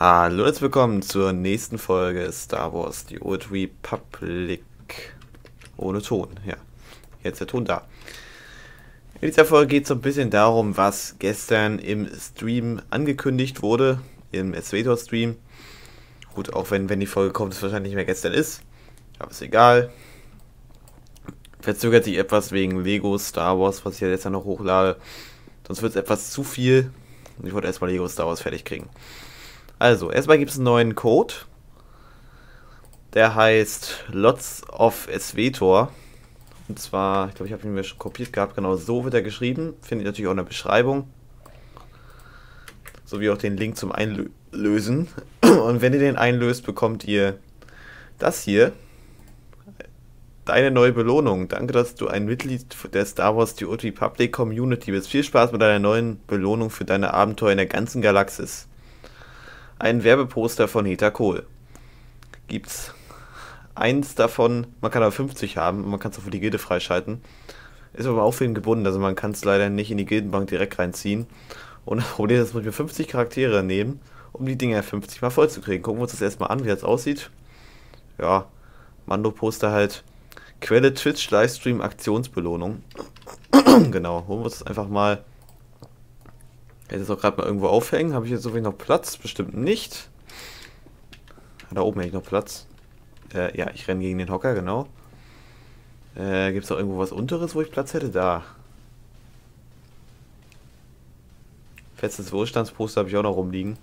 Hallo, herzlich willkommen zur nächsten Folge Star Wars, die Old Republic. Ohne Ton, ja. Jetzt der Ton da. In dieser Folge geht es so ein bisschen darum, was gestern im Stream angekündigt wurde, im Esvator-Stream. Gut, auch wenn, wenn die Folge kommt, es wahrscheinlich nicht mehr gestern ist. Aber ist egal. Verzögert sich etwas wegen Lego Star Wars, was ich ja jetzt noch hochlade. Sonst wird es etwas zu viel. Ich wollte erstmal Lego Star Wars fertig kriegen. Also, erstmal gibt es einen neuen Code. Der heißt Lots of Esvetor. Und zwar, ich glaube, ich habe ihn mir schon kopiert gehabt. Genau so wird er geschrieben. Findet ihr natürlich auch in der Beschreibung. Sowie auch den Link zum Einlösen. Und wenn ihr den einlöst, bekommt ihr das hier. Deine neue Belohnung. Danke, dass du ein Mitglied der Star Wars The Old Republic Community bist. Viel Spaß mit deiner neuen Belohnung für deine Abenteuer in der ganzen Galaxis ein Werbeposter von Heta Kohl. Gibt's eins davon, man kann aber 50 haben und man kann es auch für die Gilde freischalten. Ist aber auch für ihn gebunden, also man kann es leider nicht in die Gildenbank direkt reinziehen. Und das Problem ist, dass wir 50 Charaktere nehmen, um die Dinger 50 mal voll zu kriegen. Gucken wir uns das erstmal an, wie das aussieht. Ja, Mando-Poster halt. Quelle Twitch Livestream Aktionsbelohnung. genau, holen wir uns das einfach mal ich werde es auch gerade mal irgendwo aufhängen. Habe ich jetzt so wenig noch Platz? Bestimmt nicht. Da oben hätte ich noch Platz. Äh, ja, ich renne gegen den Hocker, genau. Äh, Gibt es noch irgendwo was unteres, wo ich Platz hätte? Da. Festes Wohlstandsposter habe ich auch noch rumliegen.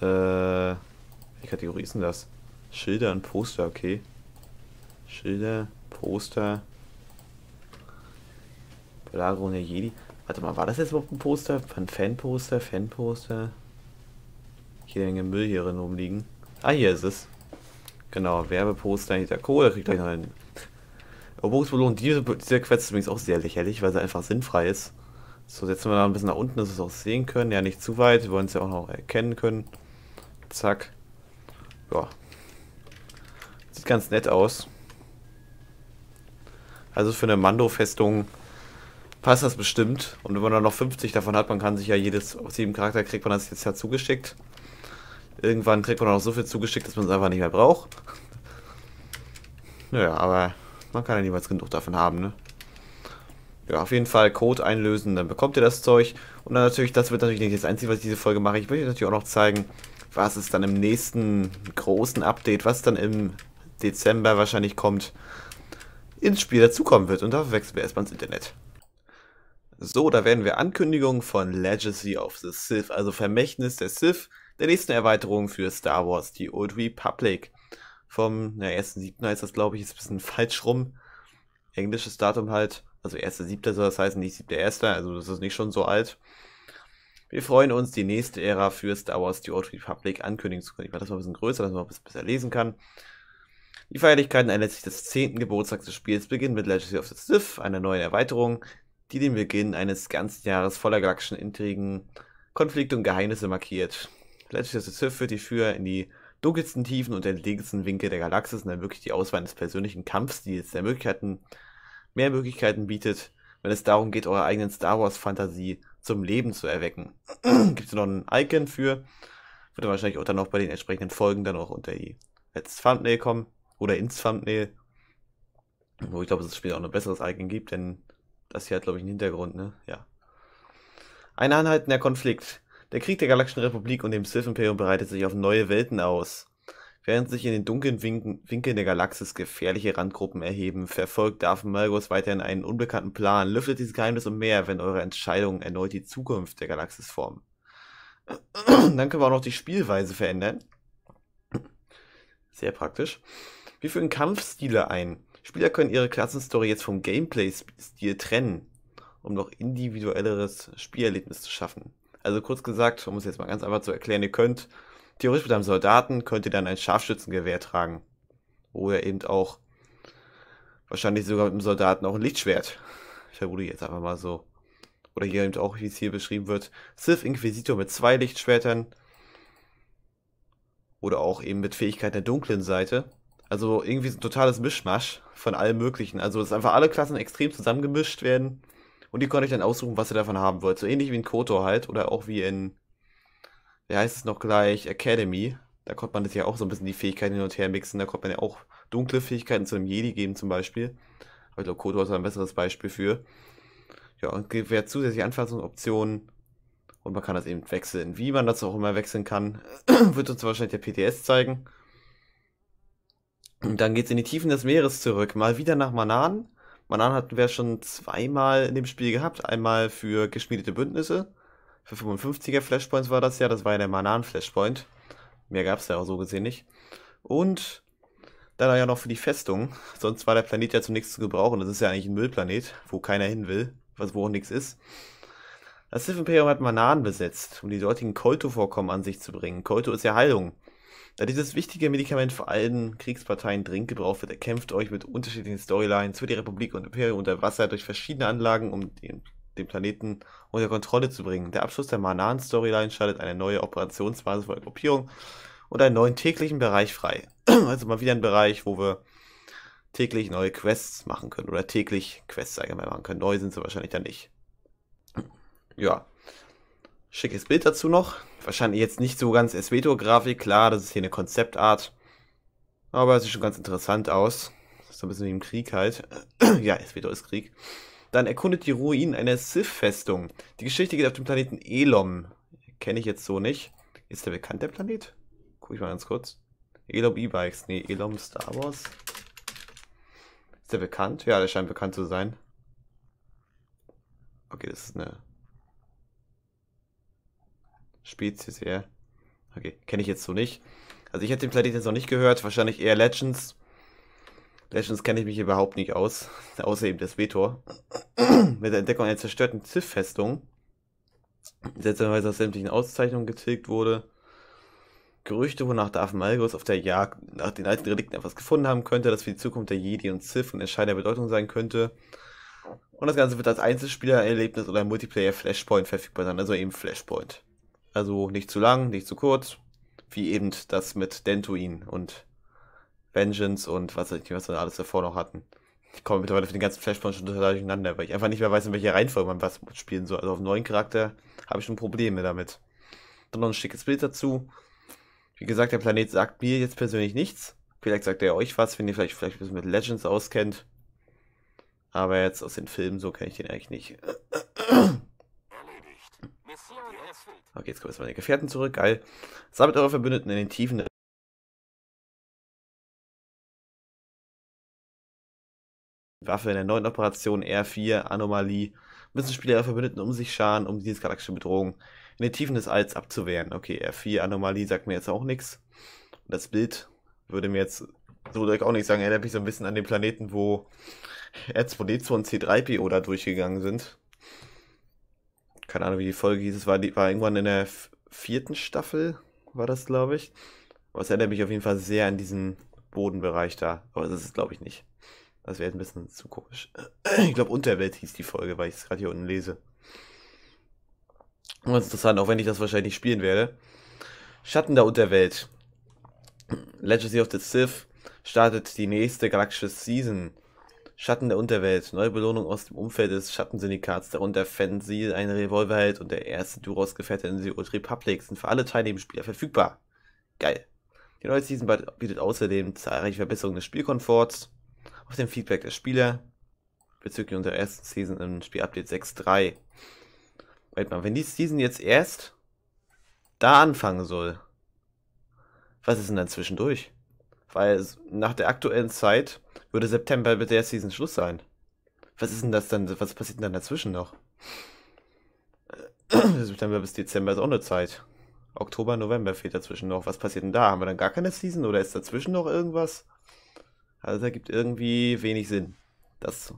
Äh, welche Kategorie ist denn das? Schilder und Poster, okay. Schilder, Poster. Belagerung der Jedi. Warte mal, war das jetzt überhaupt ein Poster? Ein Fanposter? Fanposter? Hier hängen Müll hier drin rumliegen. Ah, hier ist es. Genau, Werbeposter hinter Kohle. Kriegt gleich noch einen Eroberungsbelohnung. Diese, diese Quest ist übrigens auch sehr lächerlich, weil sie einfach sinnfrei ist. So, setzen wir da ein bisschen nach unten, dass wir es auch sehen können. Ja, nicht zu weit. Wir wollen es ja auch noch erkennen können. Zack. Ja. Sieht ganz nett aus. Also für eine Mando-Festung passt das bestimmt. Und wenn man dann noch 50 davon hat, man kann sich ja jedes, aus jedem Charakter kriegt man das jetzt ja zugeschickt. Irgendwann kriegt man auch so viel zugeschickt, dass man es einfach nicht mehr braucht. Naja, aber man kann ja niemals genug davon haben, ne? Ja, auf jeden Fall Code einlösen, dann bekommt ihr das Zeug. Und dann natürlich, das wird natürlich nicht das Einzige, was ich diese Folge mache. Ich möchte natürlich auch noch zeigen, was es dann im nächsten großen Update, was dann im Dezember wahrscheinlich kommt, ins Spiel dazukommen wird. Und da wechseln wir erstmal ins Internet. So, da werden wir Ankündigungen von Legacy of the Sith, also Vermächtnis der Sith, der nächsten Erweiterung für Star Wars, die Old Republic. Vom na, 1.7. heißt das, glaube ich, ist ein bisschen falsch rum. Englisches Datum halt. Also 1.7. soll das heißen, nicht 7.1. Also das ist nicht schon so alt. Wir freuen uns, die nächste Ära für Star Wars, die Old Republic ankündigen zu können. Ich mache das mal ein bisschen größer, dass man bisschen besser lesen kann. Die Feierlichkeiten anlässlich des 10. Geburtstags des Spiels beginnen mit Legacy of the Sith, einer neuen Erweiterung, die den Beginn eines ganzen Jahres voller galaktischen Intrigen, Konflikte und Geheimnisse markiert. Letztlich es Sith führt die Führer in die dunkelsten Tiefen und entlegensten Winkel der Galaxis und ermöglicht die Auswahl des persönlichen Kampfstils, der Möglichkeiten, mehr Möglichkeiten bietet, wenn es darum geht, eure eigenen Star Wars Fantasie zum Leben zu erwecken. Gibt es noch ein Icon für, wird wahrscheinlich auch dann noch bei den entsprechenden Folgen dann auch unter die als Thumbnail kommen oder ins Thumbnail, wo ich glaube, dass es später auch noch ein besseres Icon gibt, denn das hier hat, glaube ich, einen Hintergrund, ne? Ja. Ein anhaltender Konflikt. Der Krieg der Galaktischen Republik und dem Sith-Imperium bereitet sich auf neue Welten aus. Während sich in den dunklen Winkeln der Galaxis gefährliche Randgruppen erheben, verfolgt Darth Malgus weiterhin einen unbekannten Plan, lüftet dieses Geheimnis um mehr, wenn eure Entscheidungen erneut die Zukunft der Galaxis formen. Dann können wir auch noch die Spielweise verändern. Sehr praktisch. Wir führen Kampfstile ein. Spieler können ihre Klassenstory jetzt vom Gameplay-Stil trennen, um noch individuelleres Spielerlebnis zu schaffen. Also kurz gesagt, um es jetzt mal ganz einfach zu erklären, ihr könnt theoretisch mit einem Soldaten könnt ihr dann ein Scharfschützengewehr tragen. Oder eben auch wahrscheinlich sogar mit einem Soldaten auch ein Lichtschwert. Ich vermute jetzt einfach mal so. Oder hier eben auch, wie es hier beschrieben wird, Sith Inquisitor mit zwei Lichtschwertern. Oder auch eben mit Fähigkeit der dunklen Seite. Also irgendwie so ein totales Mischmasch von allem Möglichen. Also, dass einfach alle Klassen extrem zusammengemischt werden. Und die konnte ich dann aussuchen, was ihr davon haben wollt. So ähnlich wie in Kotor halt. Oder auch wie in wie heißt es noch gleich, Academy. Da konnte man das ja auch so ein bisschen die Fähigkeiten hin und her mixen. Da konnte man ja auch dunkle Fähigkeiten zu einem Jedi geben zum Beispiel. Aber ich glaube, Kotor ist ein besseres Beispiel für. Ja, und gewährt zusätzliche Anpassungsoptionen. Und man kann das eben wechseln. Wie man das auch immer wechseln kann, wird uns wahrscheinlich der PTS zeigen. Und dann geht es in die Tiefen des Meeres zurück. Mal wieder nach Manan. Manan hatten wir schon zweimal in dem Spiel gehabt. Einmal für geschmiedete Bündnisse. Für 55er Flashpoints war das ja. Das war ja der Manan Flashpoint. Mehr gab es ja auch so gesehen nicht. Und dann ja noch für die Festung. Sonst war der Planet ja zunächst zu gebrauchen. Das ist ja eigentlich ein Müllplanet, wo keiner hin will. Was wo auch nichts ist. Das Sith Imperium hat Manan besetzt, um die dortigen Kolto-Vorkommen an sich zu bringen. Kolto ist ja Heilung. Da dieses wichtige Medikament vor allen Kriegsparteien dringend gebraucht wird, erkämpft euch mit unterschiedlichen Storylines für die Republik und Imperium unter Wasser durch verschiedene Anlagen, um den, den Planeten unter Kontrolle zu bringen. Der Abschluss der Manan-Storyline schaltet eine neue Operationsbasis für eine Gruppierung und einen neuen täglichen Bereich frei. also mal wieder ein Bereich, wo wir täglich neue Quests machen können oder täglich Quests allgemein machen können. Neu sind sie wahrscheinlich dann nicht ja, schickes Bild dazu noch. Wahrscheinlich jetzt nicht so ganz Esveto-Grafik, klar, das ist hier eine Konzeptart. Aber es sieht schon ganz interessant aus. Das ist so ein bisschen wie im Krieg halt. ja, Esveto ist Krieg. Dann erkundet die Ruinen einer Sith-Festung. Die Geschichte geht auf dem Planeten Elom. Kenne ich jetzt so nicht. Ist der bekannt, der Planet? Guck ich mal ganz kurz. Elom E-Bikes. Nee, Elom Star Wars. Ist der bekannt? Ja, der scheint bekannt zu sein. Okay, das ist eine Spezies eher. Okay, kenne ich jetzt so nicht. Also ich hätte den Planet jetzt noch nicht gehört, wahrscheinlich eher Legends. Legends kenne ich mich überhaupt nicht aus, außer eben das Vetor. Mit der Entdeckung einer zerstörten Ziff-Festung, seltsamerweise aus sämtlichen Auszeichnungen getilgt wurde. Gerüchte, wonach Darth Malgus auf der Jagd nach den alten Relikten etwas gefunden haben könnte, das für die Zukunft der Jedi und Sith von entscheidender Bedeutung sein könnte. Und das Ganze wird als Einzelspielererlebnis oder Multiplayer Flashpoint verfügbar sein, also eben Flashpoint. Also nicht zu lang, nicht zu kurz. Wie eben das mit Dentuin und Vengeance und was weiß ich, was wir alles davor noch hatten. Ich komme mittlerweile für den ganzen Flashpoint schon total durcheinander, weil ich einfach nicht mehr weiß, in welcher Reihenfolge man was spielen soll. Also auf neuen Charakter habe ich schon Probleme damit. Dann noch ein schickes Bild dazu. Wie gesagt, der Planet sagt mir jetzt persönlich nichts. Vielleicht sagt er euch was, wenn ihr vielleicht, vielleicht ein bisschen mit Legends auskennt. Aber jetzt aus den Filmen, so kenne ich den eigentlich nicht. Okay, jetzt kommen meine Gefährten zurück. Geil. Sammelt eure Verbündeten in den Tiefen Waffe in der neuen Operation R4 Anomalie müssen Spieler ihre Verbündeten um sich scharen, um diese galaktische Bedrohung in den Tiefen des Alls abzuwehren. Okay, R4 Anomalie sagt mir jetzt auch nichts. Das Bild würde mir jetzt so direkt auch nicht sagen, erinnert mich so ein bisschen an den Planeten, wo R2D2 und C3PO da durchgegangen sind keine Ahnung, wie die Folge hieß. Es war, war irgendwann in der vierten Staffel, war das, glaube ich. Aber es erinnert mich auf jeden Fall sehr an diesen Bodenbereich da. Aber das ist, glaube ich, nicht. Das wäre ein bisschen zu komisch. Ich glaube, Unterwelt hieß die Folge, weil ich es gerade hier unten lese. Und das ist interessant, auch wenn ich das wahrscheinlich spielen werde. Schatten der Unterwelt. Legacy of the Sith startet die nächste galaktische Season. Schatten der Unterwelt, neue Belohnung aus dem Umfeld des Schattensyndikats, darunter Fensil, ein Revolverheld und der erste Duros-Gefährte in The Old Republic sind für alle Teilnehmerspieler verfügbar. Geil. Die neue Season bietet außerdem zahlreiche Verbesserungen des Spielkomforts auf dem Feedback der Spieler bezüglich unserer ersten Season im Spielupdate 6.3. Wait mal, wenn die Season jetzt erst da anfangen soll, was ist denn dann zwischendurch? Weil nach der aktuellen Zeit würde September mit der Season Schluss sein. Was ist denn das dann? Was passiert denn dazwischen noch? September bis Dezember ist auch eine Zeit. Oktober, November fehlt dazwischen noch. Was passiert denn da? Haben wir dann gar keine Season oder ist dazwischen noch irgendwas? Also da gibt irgendwie wenig Sinn. Das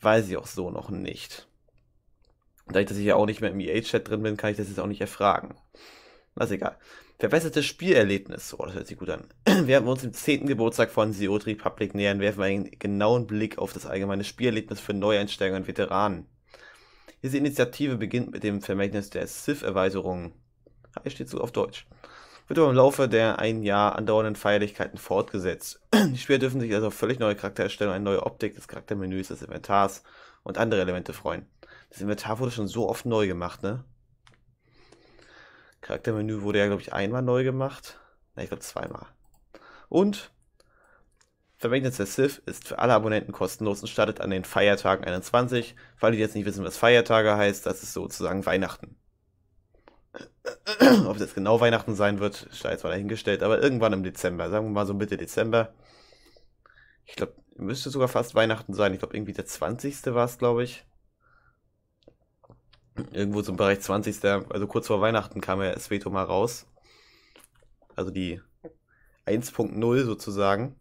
weiß ich auch so noch nicht. Da ich, dass ich ja auch nicht mehr im EA-Chat drin bin, kann ich das jetzt auch nicht erfragen. Na, ist egal. Verbessertes Spielerlebnis. Oh, das hört sich gut an. Während wir uns dem 10. Geburtstag von The Old Republic nähern, werfen wir einen genauen Blick auf das allgemeine Spielerlebnis für Neueinsteiger und Veteranen. Diese Initiative beginnt mit dem Vermächtnis der Sith-Erweiterung. Hier steht so auf Deutsch. Wird aber im Laufe der ein Jahr andauernden Feierlichkeiten fortgesetzt. Die Spieler dürfen sich also auf völlig neue Charaktererstellung, eine neue Optik des Charaktermenüs, des Inventars und andere Elemente freuen. Das Inventar wurde schon so oft neu gemacht, ne? Charaktermenü wurde ja, glaube ich, einmal neu gemacht. Ne, ich glaube zweimal. Und Vermächtnis der Sith ist für alle Abonnenten kostenlos und startet an den Feiertagen 21. Weil die jetzt nicht wissen, was Feiertage heißt, das ist sozusagen Weihnachten. Ob jetzt genau Weihnachten sein wird, ist da jetzt mal dahingestellt, aber irgendwann im Dezember, sagen wir mal so Mitte Dezember. Ich glaube, müsste sogar fast Weihnachten sein. Ich glaube, irgendwie der 20. war es, glaube ich. Irgendwo zum Bereich 20. Also kurz vor Weihnachten kam ja Sveto mal raus. Also die 1.0 sozusagen.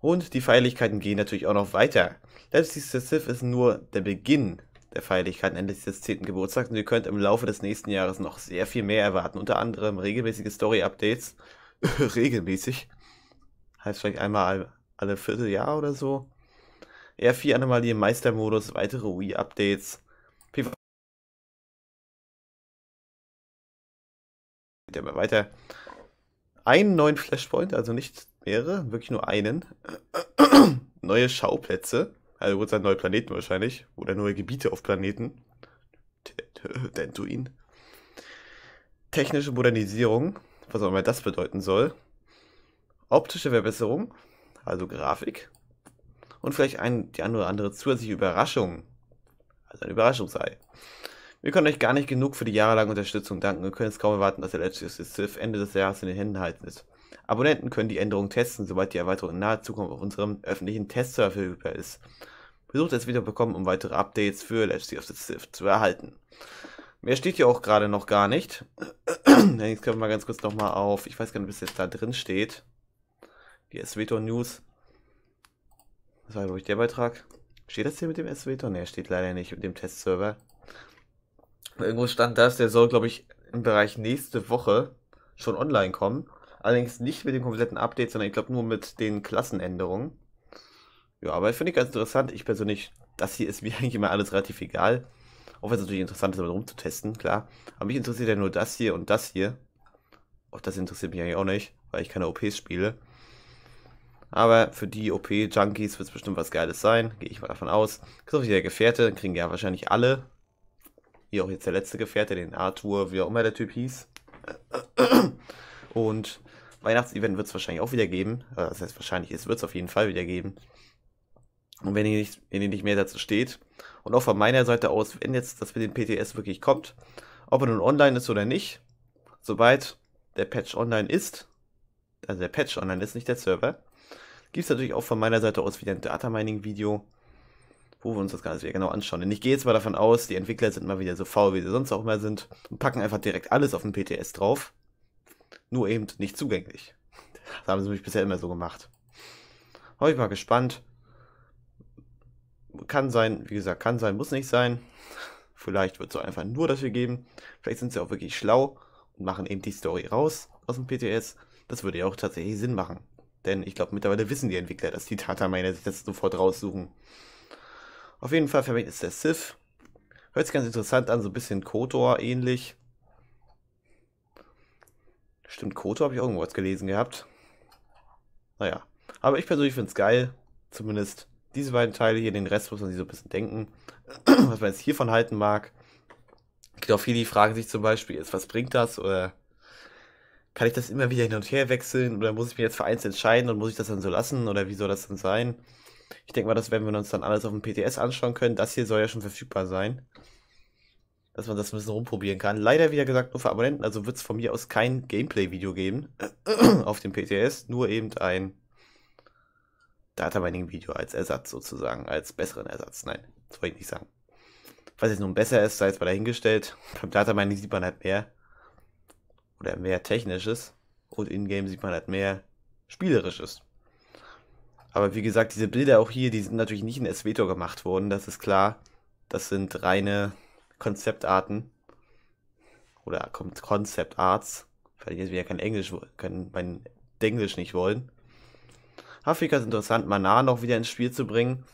Und die Feierlichkeiten gehen natürlich auch noch weiter. Letztlich Sith ist nur der Beginn der Feierlichkeiten endlich des 10. Geburtstags und ihr könnt im Laufe des nächsten Jahres noch sehr viel mehr erwarten. Unter anderem regelmäßige Story-Updates. regelmäßig. Heißt vielleicht einmal alle Vierteljahr oder so. R4 Anomalie im Meistermodus, weitere Wii-Updates. Wieder weiter. Einen neuen Flashpoint, also nicht mehrere, wirklich nur einen. Neue Schauplätze. Also wird es neue Planeten wahrscheinlich. Oder neue Gebiete auf Planeten. Dentuin. Technische Modernisierung, was auch immer das bedeuten soll. Optische Verbesserung, also Grafik. Und vielleicht ein, die eine oder andere zusätzliche Überraschung. Also eine Überraschung sei. Wir können euch gar nicht genug für die jahrelange Unterstützung danken und können es kaum erwarten, dass der of Sith Ende des Jahres in den Händen halten ist. Abonnenten können die Änderung testen, sobald die Erweiterung in naher Zukunft auf unserem öffentlichen Testserver verfügbar ist. Besucht das Video bekommen, um weitere Updates für Legacy of the Sith zu erhalten. Mehr steht hier auch gerade noch gar nicht. Jetzt können wir mal ganz kurz nochmal auf, ich weiß gar nicht, was jetzt da drin steht. Die Esvetor News. Das war, glaube ich, der Beitrag. Steht das hier mit dem Esvetor? Ne, steht leider nicht mit dem Testserver. Irgendwo stand das, der soll, glaube ich, im Bereich nächste Woche schon online kommen. Allerdings nicht mit dem kompletten Update, sondern ich glaube nur mit den Klassenänderungen. Ja, aber finde ich ganz interessant. Ich persönlich, das hier ist mir eigentlich immer alles relativ egal. Auch wenn es natürlich interessant ist, damit rumzutesten, klar. Aber mich interessiert ja nur das hier und das hier. Auch das interessiert mich eigentlich auch nicht, weil ich keine OPs spiele. Aber für die OP-Junkies wird es bestimmt was Geiles sein, gehe ich mal davon aus. Wie der Gefährte, kriegen ja wahrscheinlich alle. Hier auch jetzt der letzte Gefährte, den Arthur, wie auch immer der Typ hieß. Und Weihnachtsevent wird es wahrscheinlich auch wieder geben. Äh, das heißt wahrscheinlich, wird es auf jeden Fall wieder geben. Und wenn ihr, nicht, wenn ihr nicht mehr dazu steht, und auch von meiner Seite aus, wenn jetzt das mit dem PTS wirklich kommt, ob er nun online ist oder nicht, sobald der Patch online ist, also der Patch online ist, nicht der Server, gibt es natürlich auch von meiner Seite aus wieder ein Data Mining Video, wo wir uns das Ganze wieder genau anschauen. Denn ich gehe jetzt mal davon aus, die Entwickler sind mal wieder so faul, wie sie sonst auch immer sind, und packen einfach direkt alles auf den PTS drauf. Nur eben nicht zugänglich. Das haben sie nämlich bisher immer so gemacht. Bin ich mal gespannt kann sein, wie gesagt, kann sein, muss nicht sein. Vielleicht wird es so einfach nur dafür geben. Vielleicht sind sie auch wirklich schlau und machen eben die Story raus aus dem PTS. Das würde ja auch tatsächlich Sinn machen. Denn ich glaube, mittlerweile wissen die Entwickler, dass die Tata-Miner sich das sofort raussuchen. Auf jeden Fall mich ist der Sith. Hört sich ganz interessant an, so ein bisschen Kotor ähnlich. Stimmt, Kotor habe ich irgendwas gelesen gehabt. Naja. Aber ich persönlich finde es geil. Zumindest diese beiden Teile hier, den Rest muss man sich so ein bisschen denken, was man jetzt hiervon halten mag. Es gibt auch viele, die fragen sich zum Beispiel, jetzt, was bringt das? Oder kann ich das immer wieder hin und her wechseln? Oder muss ich mir jetzt für eins entscheiden und muss ich das dann so lassen? Oder wie soll das dann sein? Ich denke mal, das werden wir uns dann alles auf dem PTS anschauen können. Das hier soll ja schon verfügbar sein. Dass man das ein bisschen rumprobieren kann. Leider, wie gesagt, nur für Abonnenten. Also wird es von mir aus kein Gameplay-Video geben auf dem PTS. Nur eben ein Data Mining Video als Ersatz sozusagen, als besseren Ersatz. Nein, das wollte ich nicht sagen. Was jetzt nun besser ist, sei jetzt mal dahingestellt. Beim Data Mining sieht man halt mehr oder mehr Technisches und in-game sieht man halt mehr Spielerisches. Aber wie gesagt, diese Bilder auch hier, die sind natürlich nicht in Esvetor gemacht worden, das ist klar. Das sind reine Konzeptarten oder Concept Arts, weil die jetzt wieder kein Englisch, können mein Englisch nicht wollen. Afrika ist interessant, Mana noch wieder ins Spiel zu bringen.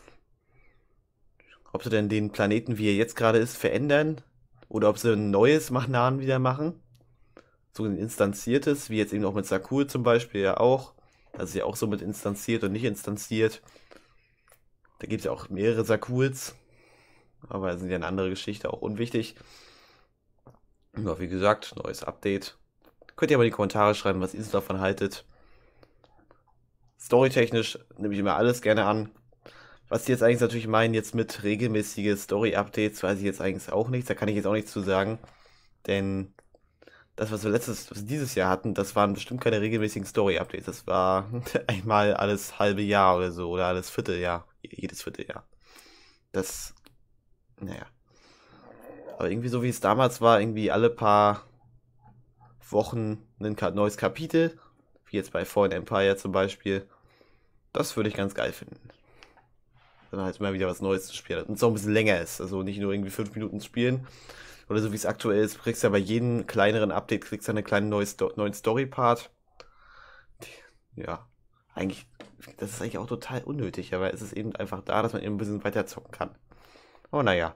Ob sie denn den Planeten, wie er jetzt gerade ist, verändern. Oder ob sie ein neues Manan wieder machen. So ein instanziertes, wie jetzt eben auch mit Sakul zum Beispiel ja auch. Das ist ja auch so mit instanziert und nicht instanziert. Da gibt es ja auch mehrere Sakuls. Aber sind ja eine andere Geschichte, auch unwichtig. Ja, wie gesagt, neues Update. Könnt ihr aber in die Kommentare schreiben, was ihr davon haltet. Storytechnisch nehme ich immer alles gerne an. Was die jetzt eigentlich natürlich meinen, jetzt mit regelmäßige Story-Updates, weiß ich jetzt eigentlich auch nichts. Da kann ich jetzt auch nichts zu sagen. Denn das, was wir letztes, was wir dieses Jahr hatten, das waren bestimmt keine regelmäßigen Story-Updates. Das war einmal alles halbe Jahr oder so, oder alles Vierteljahr. Jedes Vierteljahr. Das, naja. Aber irgendwie so wie es damals war, irgendwie alle paar Wochen ein neues Kapitel, wie jetzt bei Fallen Empire zum Beispiel. Das würde ich ganz geil finden. Dann halt immer wieder was Neues zu spielen. Und es auch ein bisschen länger ist. Also nicht nur irgendwie fünf Minuten spielen. Oder so wie es aktuell ist, kriegst du ja bei jedem kleineren Update kriegst du eine kleine neue Sto neuen Story-Part. Ja, eigentlich, das ist eigentlich auch total unnötig, aber es ist eben einfach da, dass man eben ein bisschen weiter zocken kann. Aber naja,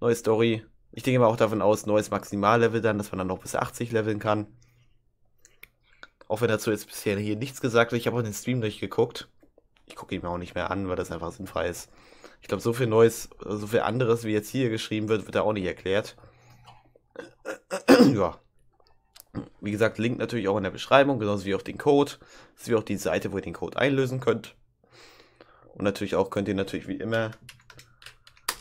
neue Story, ich denke mal auch davon aus, neues Maximallevel dann, dass man dann noch bis 80 leveln kann. Auch wenn dazu jetzt bisher hier nichts gesagt wird. Ich habe auch den Stream durchgeguckt. Ich gucke ihn mir auch nicht mehr an, weil das einfach sinnfrei ist. Ich glaube, so viel Neues, so viel anderes, wie jetzt hier geschrieben wird, wird da auch nicht erklärt. ja. Wie gesagt, Link natürlich auch in der Beschreibung, genauso wie auch den Code. Das ist wie auch die Seite, wo ihr den Code einlösen könnt. Und natürlich auch könnt ihr natürlich wie immer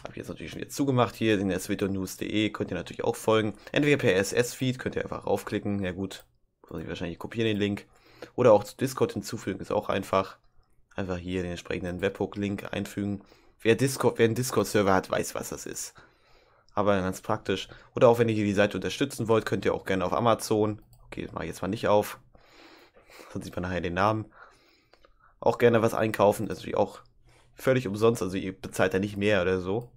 habe ich jetzt natürlich schon jetzt zugemacht hier, in swtnews.de könnt ihr natürlich auch folgen. Entweder per RSS-Feed, könnt ihr einfach raufklicken. Ja gut, muss ich wahrscheinlich kopieren den Link. Oder auch zu Discord hinzufügen, ist auch einfach. Einfach hier den entsprechenden Webhook-Link einfügen. Wer, Discord, wer einen Discord-Server hat, weiß, was das ist. Aber ganz praktisch. Oder auch wenn ihr die Seite unterstützen wollt, könnt ihr auch gerne auf Amazon. Okay, das mache ich jetzt mal nicht auf. Sonst sieht man nachher den Namen. Auch gerne was einkaufen. Das ist natürlich auch völlig umsonst, also ihr bezahlt da nicht mehr oder so.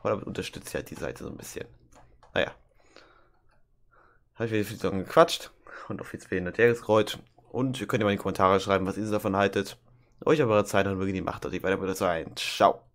Aber damit unterstützt ihr halt die Seite so ein bisschen. Naja. Habe ich wieder viel sagen gequatscht und auf jetzt hin und her gescrollt. Und ihr könnt ja mal in die Kommentare schreiben, was ihr davon haltet. Euch aber Zeit und möge die Macht, dass ich weiter sein. Ciao.